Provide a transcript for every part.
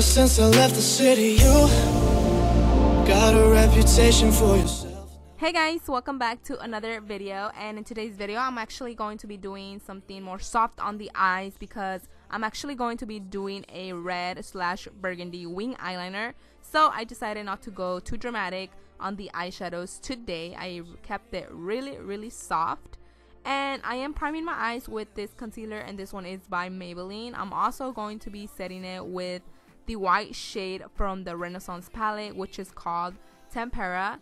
since I left the city. You got a reputation for yourself. Hey guys, welcome back to another video and in today's video I'm actually going to be doing something more soft on the eyes because I'm actually going to be doing a red slash burgundy wing eyeliner so I decided not to go too dramatic on the eyeshadows today. I kept it really really soft and I am priming my eyes with this concealer and this one is by Maybelline. I'm also going to be setting it with the white shade from the Renaissance palette which is called Tempera.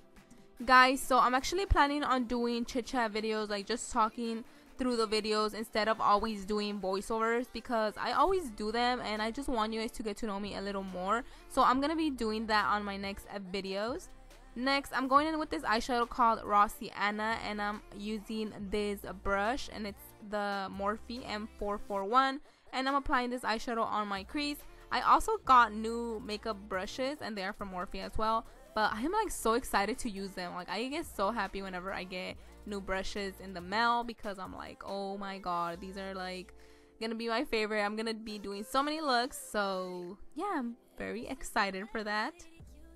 Guys so i'm actually planning on doing chit chat videos like just talking through the videos instead of always doing voiceovers because i always do them and i just want you guys to get to know me a little more. So i'm gonna be doing that on my next videos. Next i'm going in with this eyeshadow called Raw Sienna and i'm using this brush and it's the morphe m441 and i'm applying this eyeshadow on my crease i also got new makeup brushes and they are from morphe as well but I'm like so excited to use them. Like I get so happy whenever I get new brushes in the mail because I'm like, oh my god, these are like gonna be my favorite. I'm gonna be doing so many looks. So yeah, I'm very excited for that.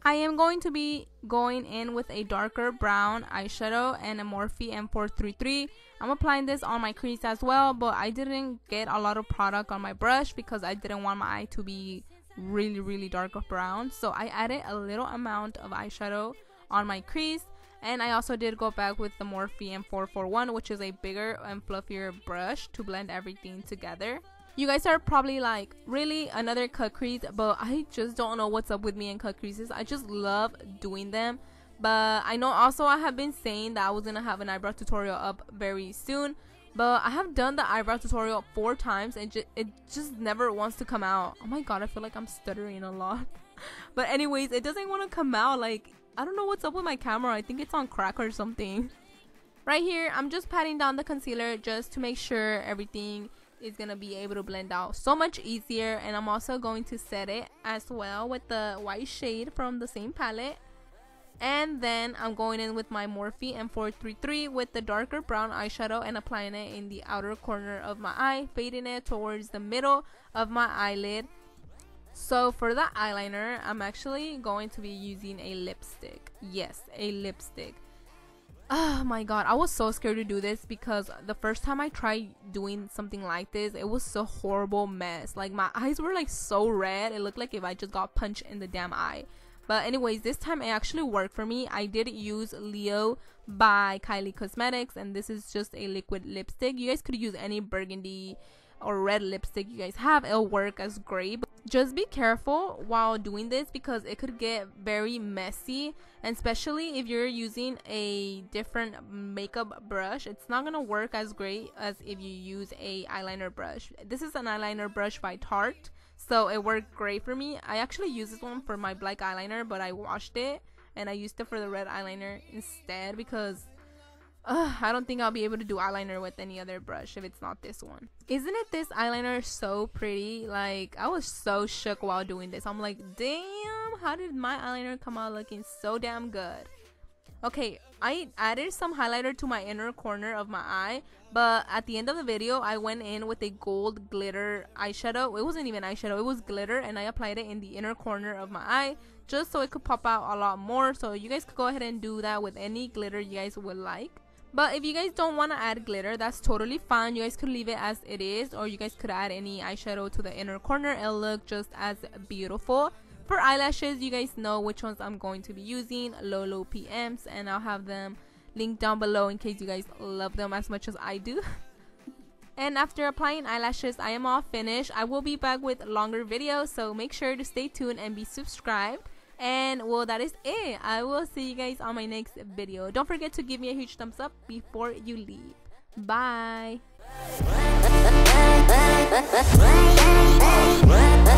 I am going to be going in with a darker brown eyeshadow and a Morphe M433. I'm applying this on my crease as well, but I didn't get a lot of product on my brush because I didn't want my eye to be really really dark brown so I added a little amount of eyeshadow on my crease and I also did go back with the Morphe M441 which is a bigger and fluffier brush to blend everything together you guys are probably like really another cut crease but I just don't know what's up with me and cut creases I just love doing them but I know also I have been saying that I was gonna have an eyebrow tutorial up very soon but I have done the eyebrow tutorial four times and ju it just never wants to come out. Oh my god, I feel like I'm stuttering a lot. but anyways, it doesn't want to come out. Like, I don't know what's up with my camera. I think it's on crack or something. Right here, I'm just patting down the concealer just to make sure everything is to be able to blend out so much easier. And I'm also going to set it as well with the white shade from the same palette and then I'm going in with my Morphe M433 with the darker brown eyeshadow and applying it in the outer corner of my eye, fading it towards the middle of my eyelid. So for the eyeliner, I'm actually going to be using a lipstick. Yes, a lipstick. Oh my god, I was so scared to do this because the first time I tried doing something like this, it was a horrible mess. Like my eyes were like so red, it looked like if I just got punched in the damn eye. But anyways, this time it actually worked for me. I did use Leo by Kylie Cosmetics and this is just a liquid lipstick. You guys could use any burgundy or red lipstick you guys have. It'll work as great. Just be careful while doing this because it could get very messy and especially if you're using a different makeup brush it's not gonna work as great as if you use a eyeliner brush. This is an eyeliner brush by tarte so it worked great for me. I actually used this one for my black eyeliner but i washed it and i used it for the red eyeliner instead because uh, I don't think I'll be able to do eyeliner with any other brush if it's not this one. Isn't it this eyeliner so pretty? Like, I was so shook while doing this. I'm like, damn, how did my eyeliner come out looking so damn good? Okay, I added some highlighter to my inner corner of my eye, but at the end of the video, I went in with a gold glitter eyeshadow. It wasn't even eyeshadow, it was glitter, and I applied it in the inner corner of my eye just so it could pop out a lot more. So you guys could go ahead and do that with any glitter you guys would like. But if you guys don't want to add glitter, that's totally fine. You guys could leave it as it is, or you guys could add any eyeshadow to the inner corner. It'll look just as beautiful. For eyelashes, you guys know which ones I'm going to be using. Lolo PMs, and I'll have them linked down below in case you guys love them as much as I do. and after applying eyelashes, I am all finished. I will be back with longer videos, so make sure to stay tuned and be subscribed and well that is it. I will see you guys on my next video. Don't forget to give me a huge thumbs up before you leave. Bye.